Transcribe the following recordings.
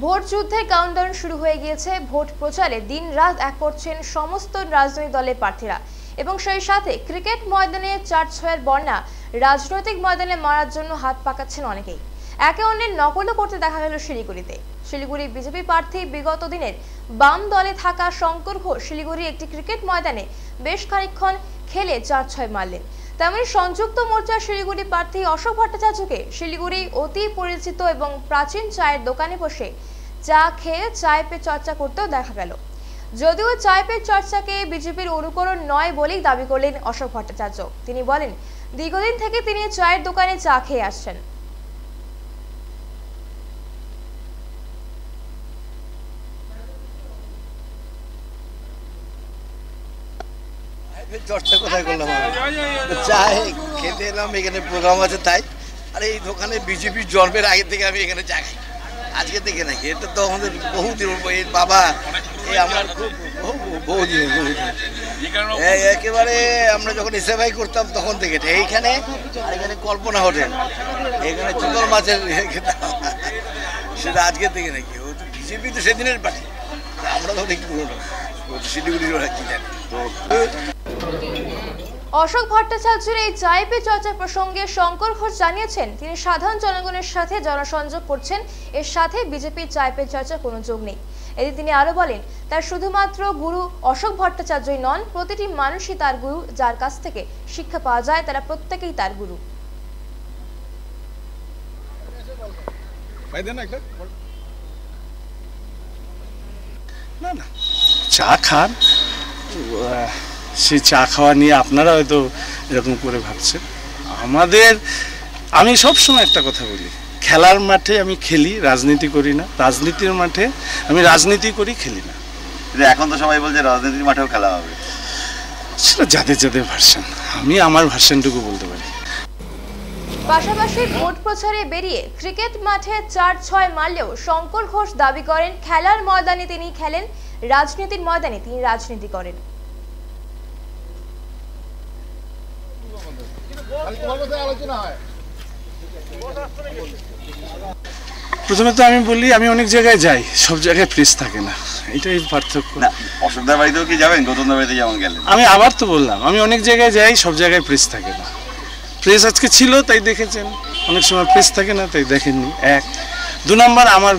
Vote যুদ্ধের countdown শুরু হয়ে গিয়েছে। ভোট প্রচারে দিন রাত এক করছেন সমস্ত রাজনৈতিক দলের প্রার্থীরা। এবং সেই সাথে ক্রিকেট ময়দানে চার ছয়ের বন্যা, রাজনৈতিক ময়দানে মারার জন্য হাত পাকাচ্ছেন অনেকেই। একে অন্যের নকলও করতে দেখা গেল শিলিগুড়িতে। শিলিগুড়ি বিজেপি প্রার্থী বিগত দিনের বাম দলে থাকা শঙ্কর ঘোষ শিলিগুড়ি একটি ক্রিকেট ময়দানে বেশ খানিকক্ষণ খেলে চার ছয় মারলেন। তেমনি সংযুক্ত মোর্চার শিলিগুড়ি প্রার্থী অশোক ভট্টাচার্যকে শিলিগুড়ি অতি পরিচিত এবং প্রাচীন চায়ের দোকানে বসে চা খেয়ে চায় পে চর্চা করতেও দেখা গেল। যদিও চায় পে চর্চাকে বিজেপির অনুকরণ নয় বলেই দাবি করলেন অশোক ভট্টাচার্য। তিনি বলেন, দীর্ঘদিন থেকে তিনি চায়ের দোকানে চা খেয়ে আসছেন। চর্চা কোথায় করলাম আমি চাই খেতে এলাম, এখানে প্রোগ্রাম আছে তাই। আর এই দোকানে বিজেপির জন্মের আগে থেকে আমি এখানে খাই। আজকে থেকে নাকি, এটা তো আমাদের বহুদিন এর বাবা এই আমার খুব বহু বহুদিন একেবারে আমরা যখন এসএফআই করতাম তখন থেকে এইখানে আর এখানে কল্পনা হোটেল। এখানে চিতল মাছের সেটা আজকে থেকে নাকি, ও তো বিজেপি তো সেদিনের পার্টি। আমরা তো অনেক পুরোনো। শিলিগুড়ির ওরা কি জানি। অশোক ভট্টাচার্যের এই চায় পে চর্চা প্রসঙ্গে শঙ্কর ঘোষ জানিয়েছেন তিনি সাধারণ জনগণের সাথে জনসংযোগ করছেন এর সাথে বিজেপির চায় পে চর্চার কোনো যোগ নেই। এদিন তিনি আরও বলেন তার শুধুমাত্র গুরু অশোক ভট্টাচার্যই নন প্রতিটি মানুষই তার গুরু যার কাছ থেকে শিক্ষা পাওয়া যায় তারা প্রত্যেকেই তার গুরু। না না চা খান? সেই চা খাওয়া নিয়ে আপনারা হয়তো এরকম করে ভাবছেন আমাদের আমি সব সময় একটা কথা বলি খেলার মাঠে আমি খেলি রাজনীতি করি না। রাজনীতির মাঠে আমি রাজনীতি করি খেলি না। এখন তো সবাই বলছে রাজনীতির মাঠেও খেলা হবে। সেটা যাদের যাদের ভার্সন আমি আমার ভার্সনটুকু বলতে পারি। পাশাপাশি ভোট প্রচারে বেরিয়ে ক্রিকেট মাঠে চার ছয় মারলেও শঙ্কর ঘোষ দাবি করেন খেলার ময়দানে তিনি খেলেন রাজনীতির ময়দানে তিনি রাজনীতি করেন। প্রথমে তো আমি বলি আমি অনেক জায়গায় যাই সব জায়গায় প্রেস থাকে না। এটাই পার্থক্য। না অশোকদার বাড়িতেও কি যাবেন? গৌতমদার বাড়িতে যেমন গেলেন। আমি আবার তো বললাম আমি অনেক জায়গায় যাই সব জায়গায় প্রেস থাকে না। প্রেস আজকে ছিল তাই দেখেছেন। অনেক সময় প্রেস থাকে না তাই দেখেননি। এক। দু নম্বর আমার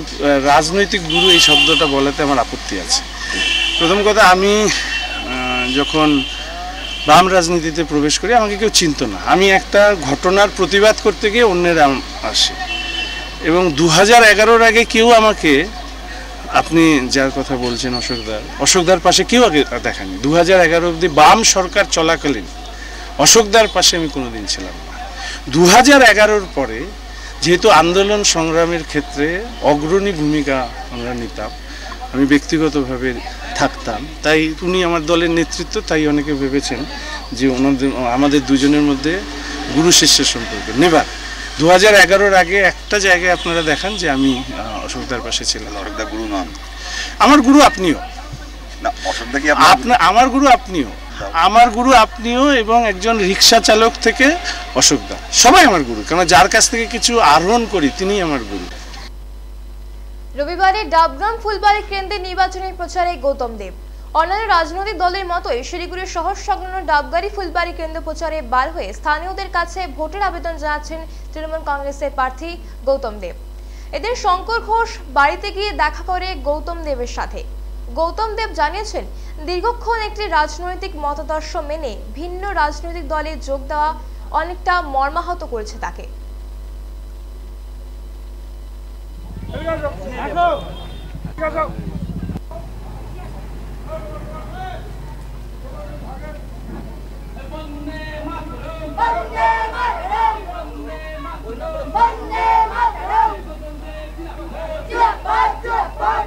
রাজনৈতিক গুরু এই শব্দটা বলাতে আমার আপত্তি আছে। প্রথম কথা আমি যখন বাম রাজনীতিতে প্রবেশ করি, আমাকে কেউ চিনত না। আমি একটা ঘটনার প্রতিবাদ করতে গিয়ে অন্যের আসে। এবং দু হাজার আগে কেউ আমাকে, আপনি যার কথা বলছেন অশোকদার অশোকদার পাশে কেউ আগে দেখানি দু হাজার এগারো অব্দি বাম সরকার চলাকালীন, অশোকদার পাশে আমি কোনোদিন ছিলাম না। দু হাজার এগারোর পরে যেহেতু আন্দোলন সংগ্রামের ক্ষেত্রে অগ্রণী ভূমিকা আমরা নিতাম আমি ব্যক্তিগতভাবে থাকতাম। তাই উনি আমার দলের নেতৃত্ব তাই অনেকে ভেবেছেন যে ওনাদের আমাদের দুজনের মধ্যে গুরু শিষ্যের সম্পর্ক। নেবার দু হাজার এগারোর আগে একটা জায়গায় আপনারা দেখান যে আমি অশোকদার পাশে ছিলাম। অশোকদা গুরু নন। আমার গুরু আপনিও। আপনার আমার গুরু আপনিও। আমার গুরু আপনিও এবং একজন রিক্সা চালক থেকে অশোকদা সবাই আমার গুরু কারণ যার কাছ থেকে কিছু আহরণ করি তিনিই আমার গুরু। রবিবারে ডাবগ্রাম ফুলবাড়ি কেন্দ্রে নির্বাচনী প্রচারে গৌতম দেব। অন্যান্য রাজনৈতিক দলের মতোই শিলিগুড়ির শহর সংলগ্ন ডাবগাড়ি ফুলবাড়ি কেন্দ্র প্রচারে বার হয়ে স্থানীয়দের কাছে ভোটের আবেদন জানাচ্ছেন তৃণমূল কংগ্রেসের প্রার্থী গৌতম দেব। এদের শঙ্কর ঘোষ বাড়িতে গিয়ে দেখা করে গৌতম দেবের সাথে। গৌতম দেব জানিয়েছেন, দীর্ঘক্ষণ একটি রাজনৈতিক মতাদর্শ মেনে ভিন্ন রাজনৈতিক দলে যোগ দেওয়া অনেকটা মর্মাহত করেছে তাকে।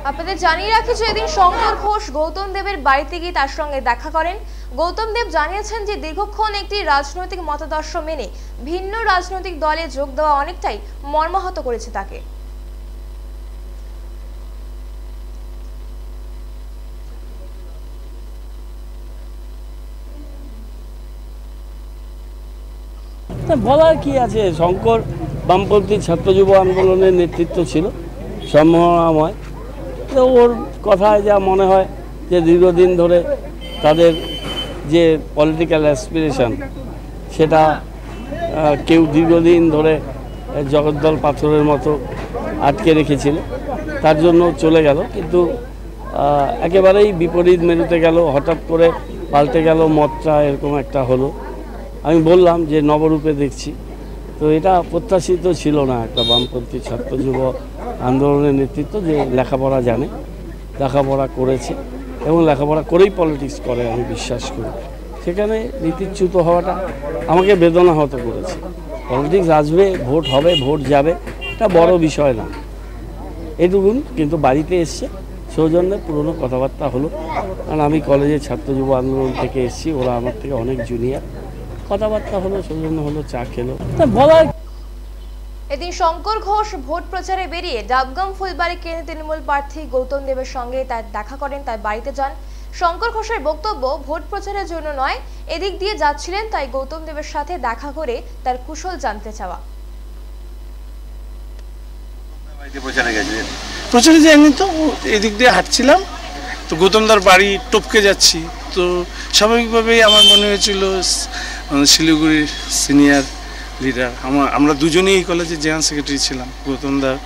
আপনাদের জানিয়ে রাখি যে এদিন শঙ্কর ঘোষ গৌতম দেবের বাড়িতে গিয়ে তার সঙ্গে দেখা করেন। গৌতম দেব জানিয়েছেন যে দীর্ঘক্ষণ একটি রাজনৈতিক মতাদর্শ মেনে ভিন্ন রাজনৈতিক দলে যোগ দেওয়া অনেকটাই মর্মাহত করেছে তাকে। বলার কি আছে? শঙ্কর বামপন্থী ছাত্র যুব আন্দোলনের নেতৃত্ব ছিল সম্ভাবনাময় তো ওর কথায় যা মনে হয় যে দীর্ঘদিন ধরে তাদের যে পলিটিক্যাল অ্যাসপিরেশন সেটা কেউ দীর্ঘদিন ধরে জগদ্দল পাথরের মতো আটকে রেখেছিল, তার জন্য চলে গেল। কিন্তু একেবারেই বিপরীত মেরুতে গেল, হঠাৎ করে পাল্টে গেল, মতটা এরকম একটা হলো। আমি বললাম যে নবরূপে দেখছি। তো এটা প্রত্যাশিত ছিল না একটা বামপন্থী ছাত্র যুব আন্দোলনের নেতৃত্ব যে লেখাপড়া জানে, লেখাপড়া করেছে এবং লেখাপড়া করেই পলিটিক্স করে, আমি বিশ্বাস করি। সেখানে নীতিচ্যুত হওয়াটা আমাকে বেদনা হতে করেছে। পলিটিক্স আসবে, ভোট হবে, ভোট যাবে, এটা বড় বিষয় না। এটুকুন কিন্তু বাড়িতে এসছে, সৌজন্যে পুরনো কথাবার্তা হলো। কারণ আমি কলেজে ছাত্র যুব আন্দোলন থেকে এসেছি, ওরা আমার থেকে অনেক জুনিয়র কথাবার্তা হলো সৌজন্য হলো চা খেলো। বলার এদিন শঙ্কর ঘোষ ভোট প্রচারে বেরিয়ে ডাবগাম ফুলবাড়ি কেন্দ্রে তৃণমূল প্রার্থী গৌতম দেবের সঙ্গে তার দেখা করেন তার বাড়িতে যান। শঙ্কর ঘোষের বক্তব্য ভোট প্রচারের জন্য নয় এদিক দিয়ে যাচ্ছিলেন তাই গৌতম দেবের সাথে দেখা করে তার কুশল জানতে চাওয়া। প্রচারে যায়নি তো এদিক দিয়ে হাঁটছিলাম। তো গৌতমদার বাড়ি টপকে যাচ্ছি। তো স্বাভাবিকভাবেই আমার মনে হয়েছিল শিলিগুড়ির সিনিয়র লিডার। আমার আমরা দুজনেই এই কলেজের জেনারেল সেক্রেটারি ছিলাম। গৌতমদার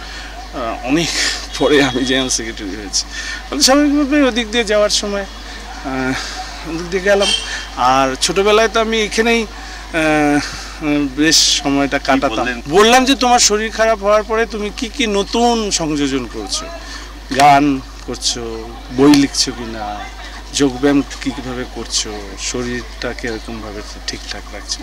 অনেক পরে আমি জেনারেল সেক্রেটারি হয়েছি। ফলে স্বাভাবিকভাবে ওদিক দিয়ে যাওয়ার সময় ওদিক দিয়ে গেলাম। আর ছোটোবেলায় তো আমি এখানেই বেশ সময়টা কাটাতাম। বললাম যে তোমার শরীর খারাপ হওয়ার পরে তুমি কি কি নতুন সংযোজন করছ? গান করছ বই লিখছো কিনা? যোগব্যায়াম কীভাবে করছ? শরীরটাকে এরকমভাবে ঠিকঠাক রাখছো?